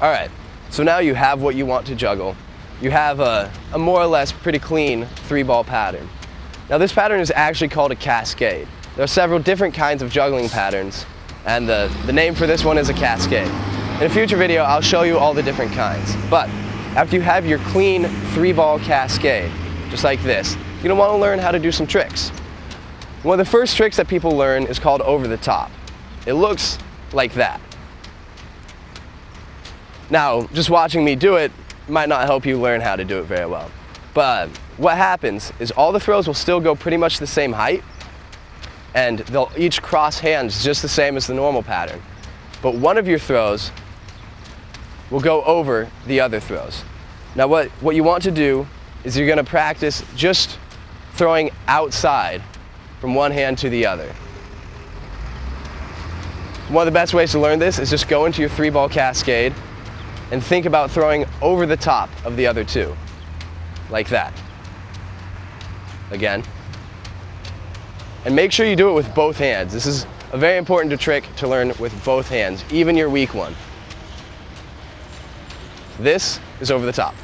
All right, so now you have what you want to juggle. You have a, a more or less pretty clean three ball pattern. Now this pattern is actually called a cascade. There are several different kinds of juggling patterns, and the, the name for this one is a cascade. In a future video, I'll show you all the different kinds. But after you have your clean three ball cascade, just like this, you're gonna wanna learn how to do some tricks. One of the first tricks that people learn is called over the top. It looks like that. Now, just watching me do it might not help you learn how to do it very well. But what happens is all the throws will still go pretty much the same height, and they'll each cross hands just the same as the normal pattern. But one of your throws will go over the other throws. Now what, what you want to do is you're gonna practice just throwing outside from one hand to the other. One of the best ways to learn this is just go into your three ball cascade and think about throwing over the top of the other two, like that. Again. And make sure you do it with both hands. This is a very important trick to learn with both hands, even your weak one. This is over the top.